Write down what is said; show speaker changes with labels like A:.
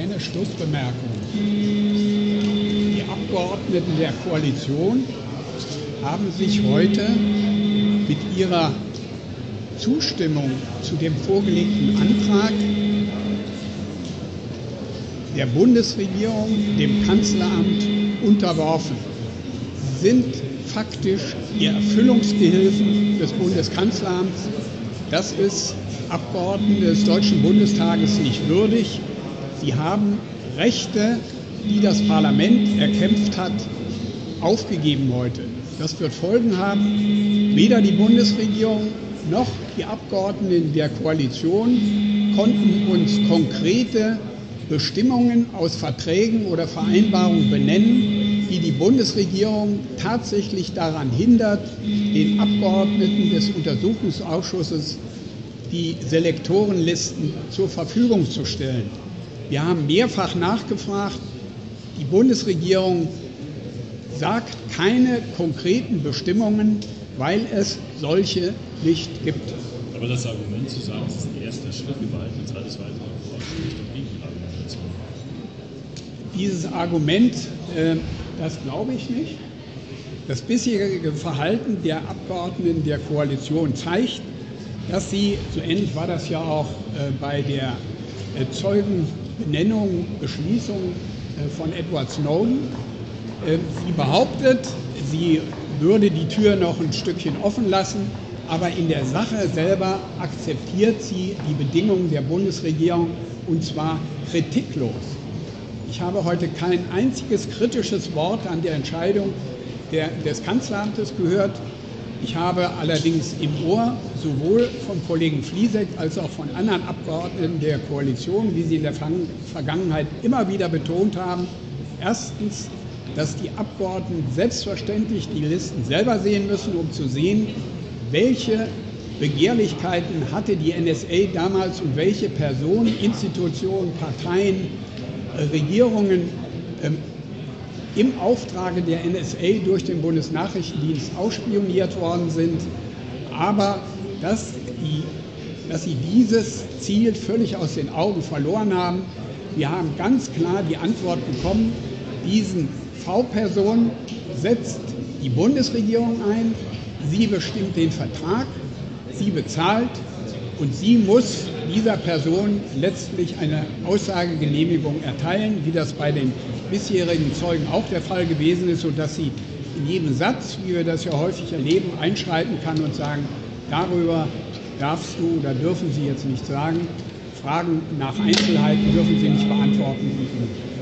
A: eine Schlussbemerkung. Die Abgeordneten der Koalition haben sich heute mit ihrer Zustimmung zu dem vorgelegten Antrag der Bundesregierung, dem Kanzleramt unterworfen, sind faktisch die Erfüllungsgehilfen des Bundeskanzleramts. Das ist Abgeordnete des Deutschen Bundestages nicht würdig. Sie haben Rechte, die das Parlament erkämpft hat, aufgegeben heute. Das wird Folgen haben. Weder die Bundesregierung noch die Abgeordneten der Koalition konnten uns konkrete Bestimmungen aus Verträgen oder Vereinbarungen benennen, die die Bundesregierung tatsächlich daran hindert, den Abgeordneten des Untersuchungsausschusses die Selektorenlisten zur Verfügung zu stellen. Wir haben mehrfach nachgefragt. Die Bundesregierung sagt keine konkreten Bestimmungen, weil es solche nicht gibt.
B: Aber das Argument zu sagen, es ist ein erster Schritt, wir behalten jetzt alles weitere vor,
A: dieses Argument, äh, das glaube ich nicht. Das bisherige Verhalten der Abgeordneten der Koalition zeigt, dass sie, so ähnlich war das ja auch äh, bei der äh, Zeugenbenennung, Beschließung von Edward Snowden, sie behauptet, sie würde die Tür noch ein Stückchen offen lassen, aber in der Sache selber akzeptiert sie die Bedingungen der Bundesregierung und zwar kritiklos. Ich habe heute kein einziges kritisches Wort an der Entscheidung der, des Kanzleramtes gehört. Ich habe allerdings im Ohr sowohl vom Kollegen Fliesek als auch von anderen Abgeordneten der Koalition, wie sie in der Vergangenheit immer wieder betont haben, erstens, dass die Abgeordneten selbstverständlich die Listen selber sehen müssen, um zu sehen, welche Begehrlichkeiten hatte die NSA damals und welche Personen, Institutionen, Parteien Regierungen ähm, im Auftrage der NSA durch den Bundesnachrichtendienst ausspioniert worden sind, aber dass, die, dass sie dieses Ziel völlig aus den Augen verloren haben. Wir haben ganz klar die Antwort bekommen, diesen V-Person setzt die Bundesregierung ein, sie bestimmt den Vertrag, sie bezahlt. Und sie muss dieser Person letztlich eine Aussagegenehmigung erteilen, wie das bei den bisherigen Zeugen auch der Fall gewesen ist, sodass sie in jedem Satz, wie wir das ja häufig erleben, einschreiten kann und sagen, darüber darfst du oder dürfen Sie jetzt nicht sagen. Fragen nach Einzelheiten dürfen Sie nicht beantworten.